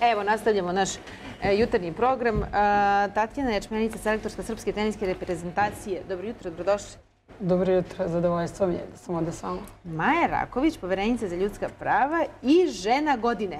Evo, nastavljamo naš e, jutarnji program. A, Tatjana Ječmenica, selektorska srpske teniske reprezentacije. Dobro jutro, dobrodošli. Dobro jutro, zadovoljstvo mi je da sam ovde s vama. Maja Raković, poverenica za ljudska prava i žena godine.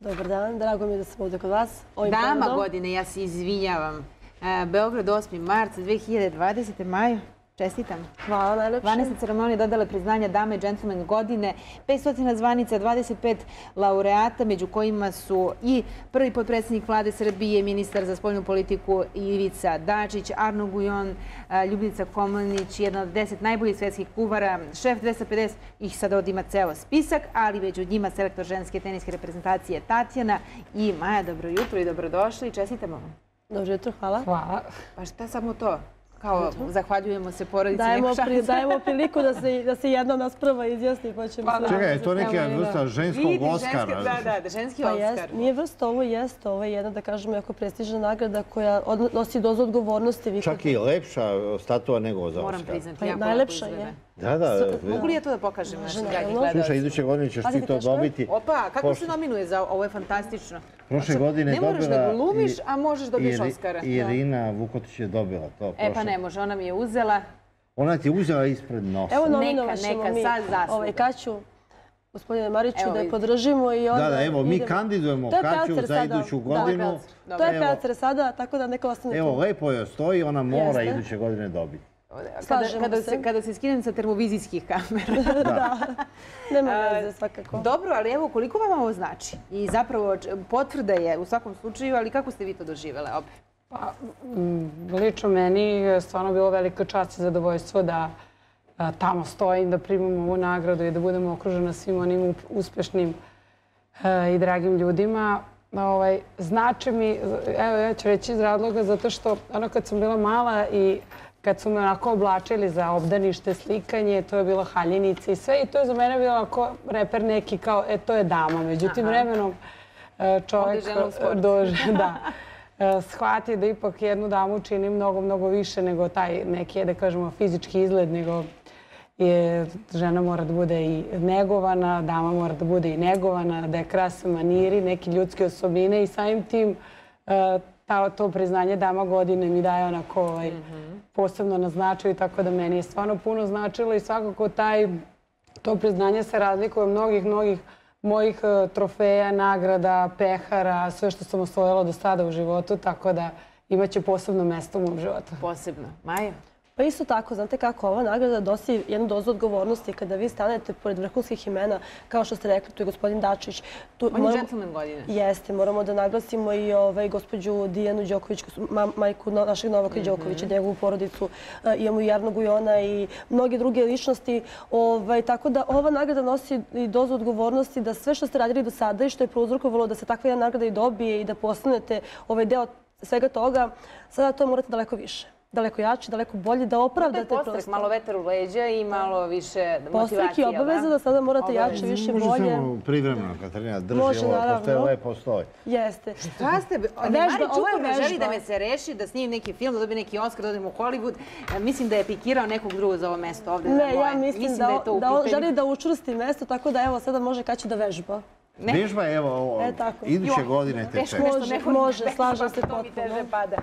Dobar dan, drago mi je da sam ovde kod vas. Ovim Dama povodom. godine, ja se izvinjavam. E, Beograd 8. marca 2020. Maju. Čestitam. Hvala najlepše. 12. ceremonija dodala priznanja dame i džentlmen godine, 500 zvanica, 25 laureata, među kojima su i prvi potpredsjednik vlade Srbije, ministar za spoljnu politiku Ivica Dačić, Arno Gujon, Ljubica Komlanić, jedna od deset najboljih svetskih kuvara, šef 250, ih sad ovdje ima ceo spisak, ali među njima selektor ženske teniske reprezentacije Tatjana i Maja, dobro jutro i dobrodošli. Čestitamo vam. Dobro jutro, hvala. Hvala. Pa šta samo to? Kao, zahvaljujemo se porodici Dajemo, pri, dajemo priliku da se, da se jedna od nas prva izjasni, pa ćemo Pa se... Čekaj, je to neka vrsta ženskog Vidi, Oscara? ženski- Da, da, da, ženski Pa Oskar. jest, nije vrsta, ovo jest, ovo je jedna, da kažemo, jako prestižna nagrada koja nosi dozu odgovornosti. Čak i lepša statua nego za Moram Oscar. priznati, Pa jako najlepša je. Da, da. Mogu li ja to da pokažem našim dragim naravno. Slušaj, iduće godine ćeš ti to je. dobiti. Opa, kako Pošto- se nominuje za ovo? je fantastično. Prošle godine Ne moraš da dobila glumiš, a možeš da dobiješ Iri- Oskara. Irina Vukotić je dobila to. E pa ne može, ona mi je uzela. Ona ti je uzela ispred nosa. Evo Neka, nominovat ćemo neka, mi sad ovaj, Kaću, gospodine Mariću, Evo da je podržimo i onda Da, da, evo, mi idemo. kandidujemo je Kaću za sada. iduću Da, godinu. To je Evo, Pelcer sada, tako da neka ostane Evo, tu. lepo joj stoji, ona mora iduće godine dobiti. Kada, kada, se. se, kada se skinem sa termovizijskih kamera. Nema A, veze, svakako. Dobro, ali evo, koliko vam ovo znači? I zapravo, potvrda je u svakom slučaju, ali kako ste vi to doživele obe? Pa, lično meni je stvarno bilo velika čast i zadovoljstvo da a, tamo stojim, da primam ovu nagradu i da budem okružena svim onim uspešnim a, i dragim ljudima. Ovaj, znači mi, evo ja ću reći iz razloga, zato što ono kad sam bila mala i kad su me onako oblačili za obdanište, slikanje, to je bila haljenica i sve i to je za mene bilo onako reper neki kao, e, to je dama. Međutim, Aha. vremenom e, čovjek sport. dože, da, e, shvati da ipak jednu damu čini mnogo, mnogo više nego taj neki, da kažemo, fizički izgled, nego je, žena mora da bude i negovana, dama mora da bude i negovana, da je krasa maniri, neke ljudske osobine i samim tim e, ta, to priznanje dama godine mi daje onako ovaj, posebno na značaju, tako da meni je stvarno puno značilo i svakako taj, to priznanje se razlikuje mnogih, mnogih mojih e, trofeja, nagrada, pehara, sve što sam osvojila do sada u životu, tako da imaće posebno mesto u mom životu. Posebno. Maja? Pa isto tako, znate kako, ova nagrada dosi jednu dozu odgovornosti kada vi stanete pored vrhunskih imena, kao što ste rekli, tu je gospodin Dačić. Tu On je moramo- džentlmen godine. Jeste, moramo da naglasimo i ovaj, gospođu Dijanu Đoković, ma, majku našeg Novaka Đokovića, njegovu porodicu. E, imamo i Jarno Gujona i mnoge druge ličnosti. Ovaj, tako da ova nagrada nosi i dozu odgovornosti da sve što ste radili do sada i što je prouzrokovalo da se takva jedna nagrada i dobije i da postanete ovaj deo svega toga, sada to morate daleko više. Daleko jače, daleko bolje, da To je opravdate postrek, prosto. malo vetar u leđa i malo više motivacije. Postrek i jel da? obaveza da sada morate jače, Obaveza. više, Može bolje. samo privremeno, Katarina, drži Može, ovo, postoje lepo stoji. Jeste. Šta ste? Mari ovo je Čukuna želi da me se reši, da snimim neki film, da dobije neki Oscar, da odem u Hollywood. E, Mislim da je pikirao nekog drugog za ovo mesto ovde. Ne, ja mislim, da, je to u da pitanju. želi da učvrsti mesto, tako da evo sada može kaći da vežba. Ne. Vežba, evo, ovo, E, iduće godine te teško čeka. nešto Može, može, da slažem se to mi potpuno. teže pada.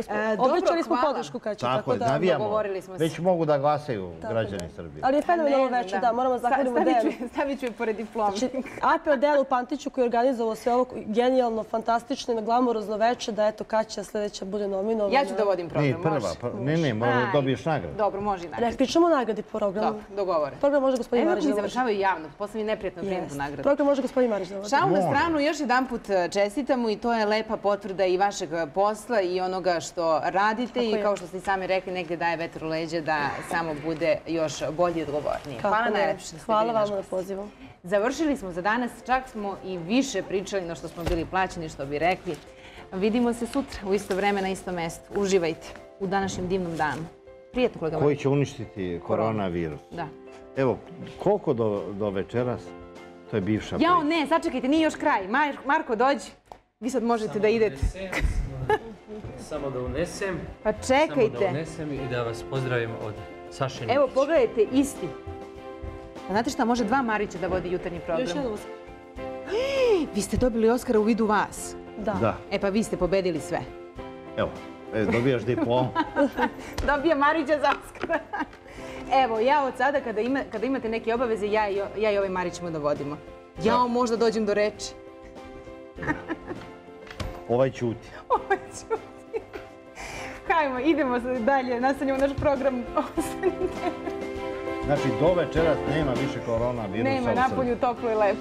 E, Obećali smo podršku kaći, Tako tako je, da... navijamo. dogovorili smo se. Već mogu da glasaju građani Srbije. Ali je fenomenalno Ne, veče, da, moramo zahvalimo stavit Delu. ću- Stavit ću je pored diploma. Znači, APO Delu Pantiću koji je organizovao sve ovo genijalno, fantastično i glamurozno veče, da eto Kaća sledeća bude nominovana. Ja ću da vodim program, Ne, prva, može? prva. Ne, ne, mora da dobiješ nagradu. Dobro, može i Ne, nagradu. pričamo o nagradi programu. Dobro, dogovore. Program može gospodin Marić da vodi. završavaju javno, posle mi neprijatno Jeste. nagradu. Program može gospodin Marić da vodi. Šalu na Može. stranu, još jedan put e, čestitamo i to je lepa potvrda i vašeg posla i onoga što radite Tako i je. kao što ste sami rekli, negdje daje vetru leđa da samo bude još bolje i odgovornije. Kako Hvala najlepše. Hvala vam na pozivu. Završili smo za danas, čak smo i više pričali no što smo bili plaćeni, što bi rekli. Vidimo se sutra u isto vreme na istom mestu. Uživajte u današnjem divnom danu. Prijetno kolega. Koji će uništiti koronavirus. Da. Evo, koliko do, do večeras? To je bivša Jao, priča. ne, sačekajte, nije još kraj. Mar- Marko, dođi. Vi sad možete da idete. Samo da unesem. Pa Samo da čekajte. unesem i da vas pozdravim od Saše Evo, Nikića. pogledajte, isti. A znate šta, može dva Marića da vodi jutarnji program. Još jednom. Vi ste dobili Oskara u vidu vas. Da. Da. E pa vi ste pobedili sve. Evo, e, dobijaš diplom. Dobija Marića za Oskara. Evo, ja od sada kada, ima, kada imate neke obaveze, ja i, ja i ovaj Marić ćemo da vodimo. Ja Da. možda dođem do reči. Ovaj ćuti. Ovo ću. Hajmo, idemo dalje, nastavljamo naš program. Ostanite. Znači, do večeras nema više korona virusa Nema, napolju toplo i lepo.